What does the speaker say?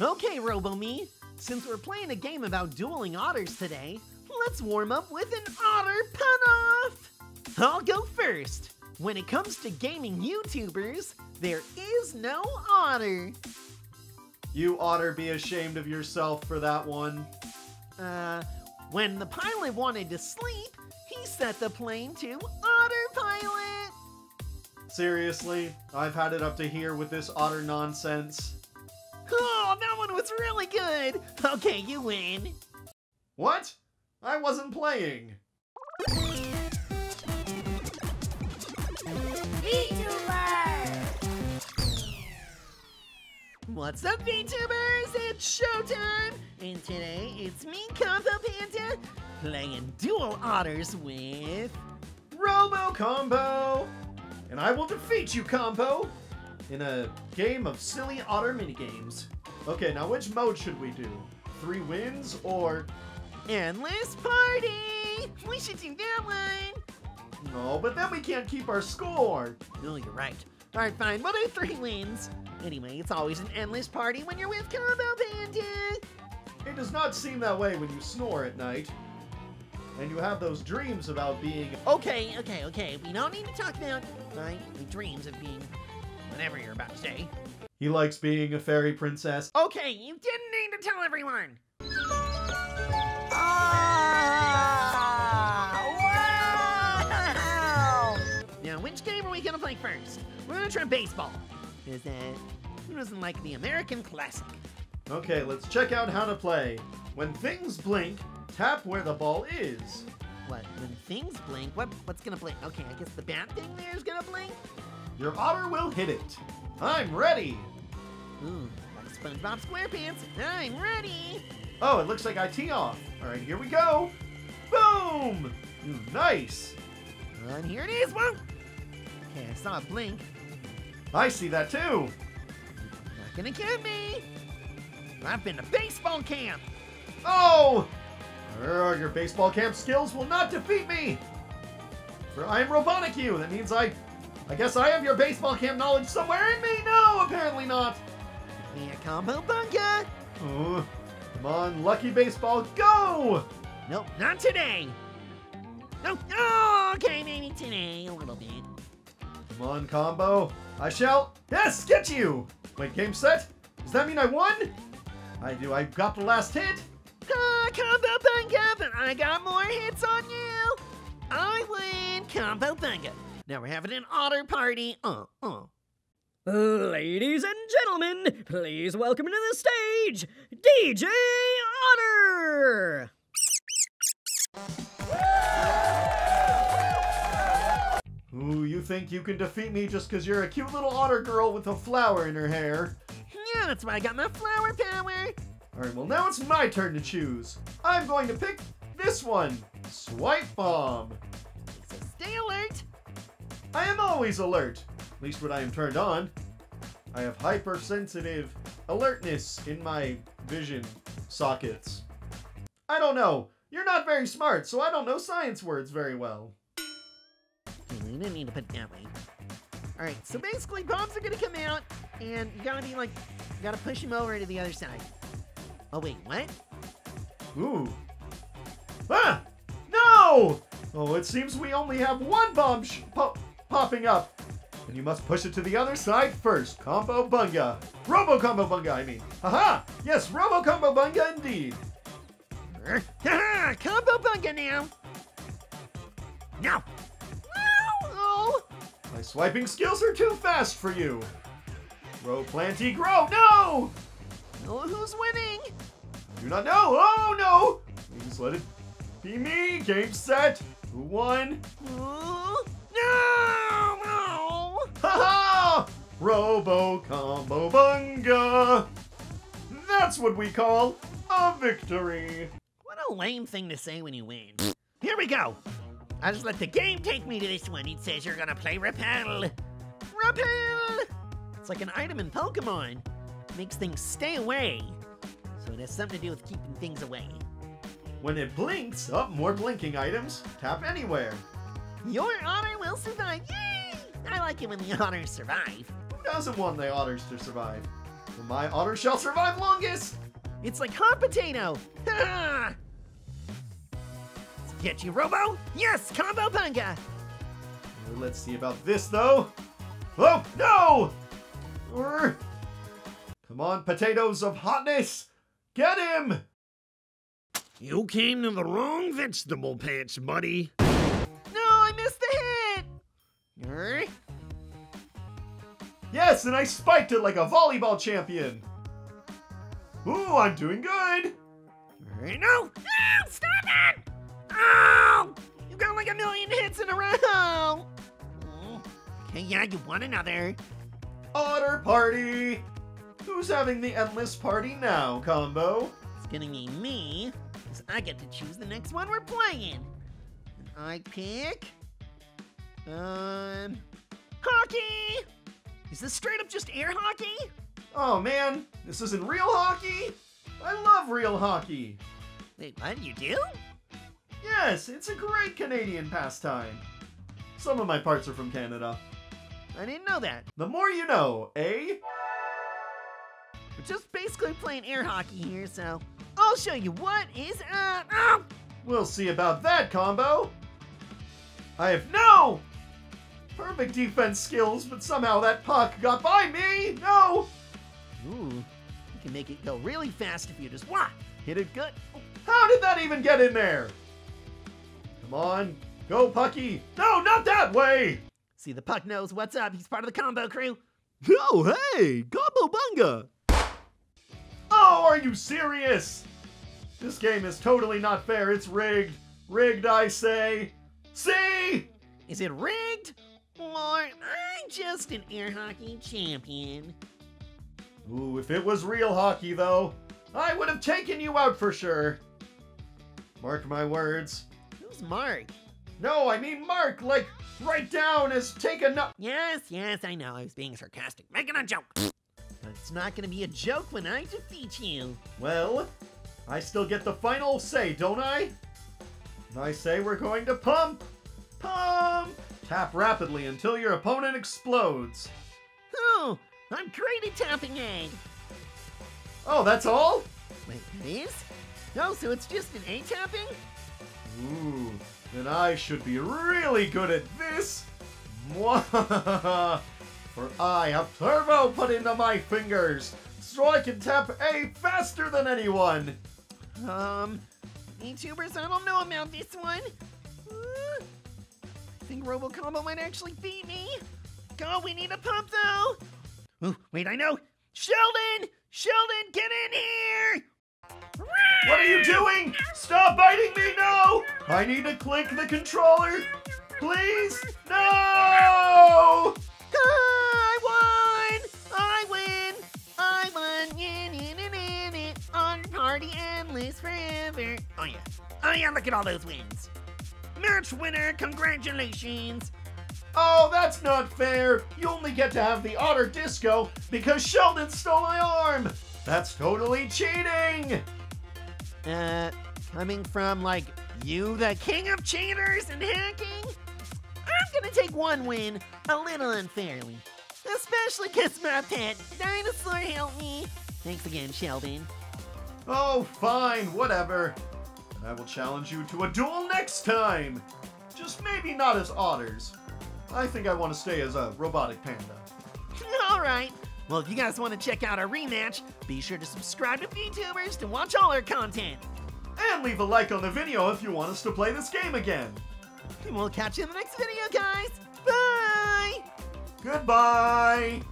Okay, RoboMe. Since we're playing a game about dueling otters today, let's warm up with an otter pun-off! I'll go first. When it comes to gaming YouTubers, there is no otter. You oughter be ashamed of yourself for that one. Uh, when the pilot wanted to sleep, he set the plane to autopilot. Seriously, I've had it up to here with this otter nonsense. That one was really good. Okay, you win. What? I wasn't playing. What's up, VTubers? It's showtime! And today, it's me, Combo Panda, playing Dual Otters with... Robo Combo! And I will defeat you, Combo! In a game of silly otter minigames. Okay, now which mode should we do? Three wins or... Endless Party! We should do that one! No, but then we can't keep our score! No, you're right. Alright, fine, we'll do three wins. Anyway, it's always an endless party when you're with Combo Panda! It does not seem that way when you snore at night. And you have those dreams about being... Okay, okay, okay, we don't need to talk about my dreams of being whatever you're about to say. He likes being a fairy princess. Okay, you didn't need to tell everyone! Ah, wow! Now, which game are we gonna play first? We're gonna try baseball. Is that who doesn't like the American classic? Okay, let's check out how to play. When things blink, tap where the ball is. What? When things blink, what? What's gonna blink? Okay, I guess the bat thing there is gonna blink. Your otter will hit it. I'm ready. Ooh, like SpongeBob SquarePants. I'm ready. Oh, it looks like I tee off. All right, here we go. Boom! Mm, nice. And here it is. Whoa. Okay, I saw it blink. I see that too. Not gonna get me. I've been to baseball camp. Oh! Urgh, your baseball camp skills will not defeat me. For I am Robotic You. That means I, I guess I have your baseball camp knowledge somewhere in me. No, apparently not. Yeah, combo bunga. Oh, come on, Lucky Baseball, go! Nope, not today. No, oh, okay, maybe today a little bit. Come on, Combo. I shall, yes, get you. Wait, game set? Does that mean I won? I do. I got the last hit. Ah, combo bunga, but I got more hits on you. I win, combo bunga. Now we're having an otter party. Uh, uh. Ladies and gentlemen, please welcome to the stage DJ Otter! Ooh, you think you can defeat me just because you're a cute little otter girl with a flower in her hair? Yeah, that's why I got my flower power. Alright, well now it's my turn to choose. I'm going to pick this one, Swipe Bomb. So stay alert. I am always alert, least when I am turned on. I have hypersensitive alertness in my vision sockets. I don't know. You're not very smart, so I don't know science words very well. We didn't need to put it that way. Alright, so basically bombs are gonna come out, and you gotta be like, you gotta push him over to the other side. Oh wait, what? Ooh. Ah! No! Oh, it seems we only have one bomb sh- po- popping up. You must push it to the other side first. Combo Bunga. Robo Combo Bunga, I mean. Haha! Yes, Robo Combo Bunga indeed. Haha! Combo bunga now! No! Oh! My swiping skills are too fast for you. Grow, planty, grow. No! Oh, who's winning? I do not know. Oh, no! Please let it be me. Game set. Who won? Oh, no! No! Ha ha! Robo Combo Bunga! That's what we call a victory. What a lame thing to say when you win. Here we go! I just let the game take me to this one. It says you're gonna play Repel. Repel! It's like an item in Pokemon. Makes things stay away. So it has something to do with keeping things away. When it blinks, up more blinking items. Tap anywhere. Your honor will survive. Yay! I like it when the honors survive. Who doesn't want the otters to survive? My otter shall survive longest! It's like hot potato! Ha! Get you, Robo! Yes, combo bunga! Let's see about this, though. Oh, no! Urgh. Come on, potatoes of hotness! Get him! You came to the wrong vegetable patch, buddy. No, I missed the hit! Grr. Yes, and I spiked it like a volleyball champion. Ooh, I'm doing good. Grr. No! No! Stop it! Oh! You got like a million hits in a row! Okay, yeah, you won another. Otter party! Who's having the endless party now, combo? It's gonna be me, because I get to choose the next one we're playing. And I pick. Um. Hockey! Is this straight up just air hockey? Oh man, this isn't real hockey? I love real hockey. Wait, what? You do? Yes, it's a great Canadian pastime. Some of my parts are from Canada. I didn't know that. The more you know, eh? We're just basically playing air hockey here, so I'll show you what is up. Oh! We'll see about that combo. I have no perfect defense skills, but somehow that puck got by me. No! Ooh, you can make it go really fast if you just wah, hit it good. How did that even get in there? Come on, go Pucky. No, not that way. See, the puck knows what's up. He's part of the combo crew. Oh, hey, Gobbo Bunga. Oh, are you serious? This game is totally not fair. It's rigged. Rigged, I say. See? Is it rigged? Or I'm just an air hockey champion. Ooh, if it was real hockey, though, I would have taken you out for sure. Mark my words. Who's Mark? No, I mean Mark, like, write down as take a no- Yes, yes, I know. I was being sarcastic, making a joke. But it's not gonna be a joke when I defeat you. Well, I still get the final say, don't I? I say we're going to pump! Pump! Tap rapidly until your opponent explodes. Oh, I'm great at tapping egg. Oh, that's all? Wait, it is? No, so it's just an A tapping? Ooh, then I should be really good at this. For I have turbo put into my fingers, so I can tap A faster than anyone. Um, VTubers, I don't know about this one. I think Robocombo might actually beat me. Go, we need a pump though. Ooh, wait, I know. Sheldon! Sheldon, get in here! What are you doing? Stop biting me, no! I need to click the controller. Please? No! I won! I win! I won! Yeah, yeah, yeah, yeah, yeah. On party endless forever. Oh yeah. Oh yeah, look at all those wins. Match winner, congratulations! Oh, that's not fair. You only get to have the otter disco because Sheldon stole my arm. That's totally cheating. Uh, coming from like you, the king of cheaters and hacking? I'm gonna take one win a little unfairly. Especially because my pet dinosaur helped me. Thanks again, Sheldon. Oh, fine, whatever. I will challenge you to a duel next time. Just maybe not as otters. I think I want to stay as a robotic panda. Alright. Well, if you guys want to check out our rematch, be sure to subscribe to VTubers to watch all our content. And leave a like on the video if you want us to play this game again. And we'll catch you in the next video, guys. Bye! Goodbye!